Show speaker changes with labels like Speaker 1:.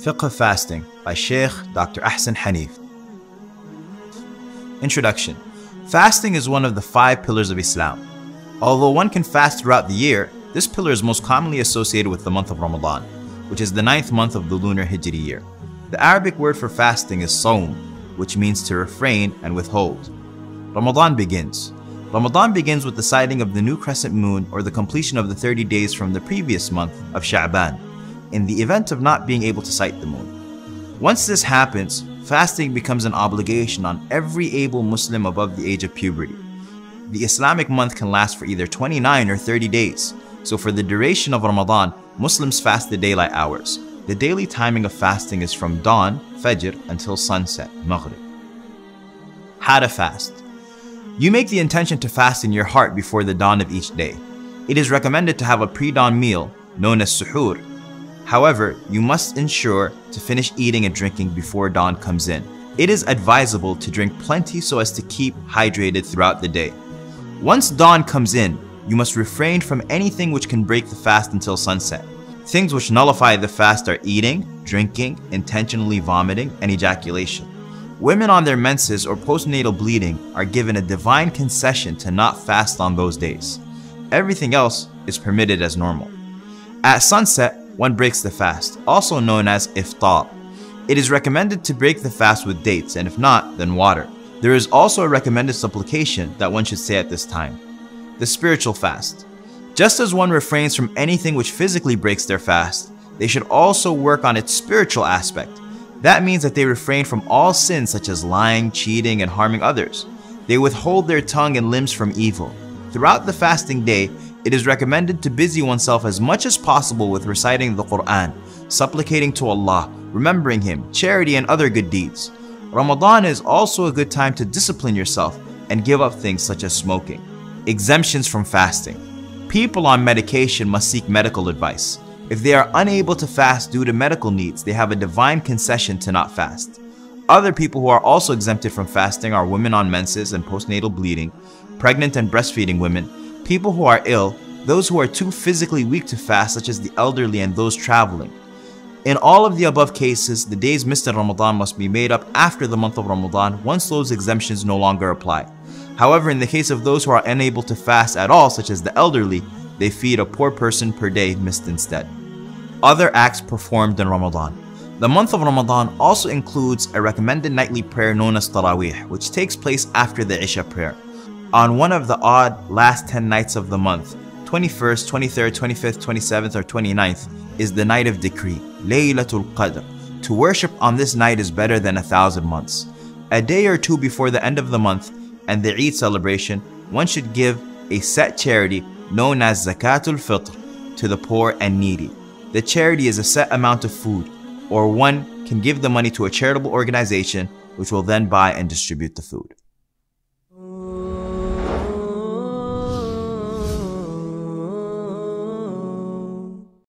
Speaker 1: Fiqh of Fasting by Sheikh Dr. Ahsan Hanif. Introduction Fasting is one of the five pillars of Islam. Although one can fast throughout the year, this pillar is most commonly associated with the month of Ramadan, which is the ninth month of the lunar Hijri year. The Arabic word for fasting is sawm, which means to refrain and withhold. Ramadan begins. Ramadan begins with the sighting of the new crescent moon or the completion of the 30 days from the previous month of Sha'ban, in the event of not being able to sight the moon. Once this happens, fasting becomes an obligation on every able Muslim above the age of puberty. The Islamic month can last for either 29 or 30 days, so for the duration of Ramadan, Muslims fast the daylight hours. The daily timing of fasting is from dawn, Fajr, until sunset, Maghrib. How to fast. You make the intention to fast in your heart before the dawn of each day. It is recommended to have a pre-dawn meal, known as suhoor, However, you must ensure to finish eating and drinking before dawn comes in. It is advisable to drink plenty so as to keep hydrated throughout the day. Once dawn comes in, you must refrain from anything which can break the fast until sunset. Things which nullify the fast are eating, drinking, intentionally vomiting, and ejaculation. Women on their menses or postnatal bleeding are given a divine concession to not fast on those days. Everything else is permitted as normal. At sunset, one breaks the fast, also known as iftar. It is recommended to break the fast with dates, and if not, then water. There is also a recommended supplication that one should say at this time. The spiritual fast. Just as one refrains from anything which physically breaks their fast, they should also work on its spiritual aspect. That means that they refrain from all sins such as lying, cheating, and harming others. They withhold their tongue and limbs from evil. Throughout the fasting day, it is recommended to busy oneself as much as possible with reciting the Quran, supplicating to Allah, remembering Him, charity, and other good deeds. Ramadan is also a good time to discipline yourself and give up things such as smoking. Exemptions from fasting. People on medication must seek medical advice. If they are unable to fast due to medical needs, they have a divine concession to not fast. Other people who are also exempted from fasting are women on menses and postnatal bleeding, pregnant and breastfeeding women, people who are ill, those who are too physically weak to fast, such as the elderly and those traveling. In all of the above cases, the days missed in Ramadan must be made up after the month of Ramadan once those exemptions no longer apply. However, in the case of those who are unable to fast at all, such as the elderly, they feed a poor person per day missed instead. Other acts performed in Ramadan. The month of Ramadan also includes a recommended nightly prayer known as Taraweeh, which takes place after the Isha prayer on one of the odd last 10 nights of the month, 21st, 23rd, 25th, 27th, or 29th, is the night of decree, Laylatul Qadr. To worship on this night is better than a thousand months. A day or two before the end of the month and the Eid celebration, one should give a set charity known as Zakatul Fitr to the poor and needy. The charity is a set amount of food, or one can give the money to a charitable organization which will then buy and distribute the food.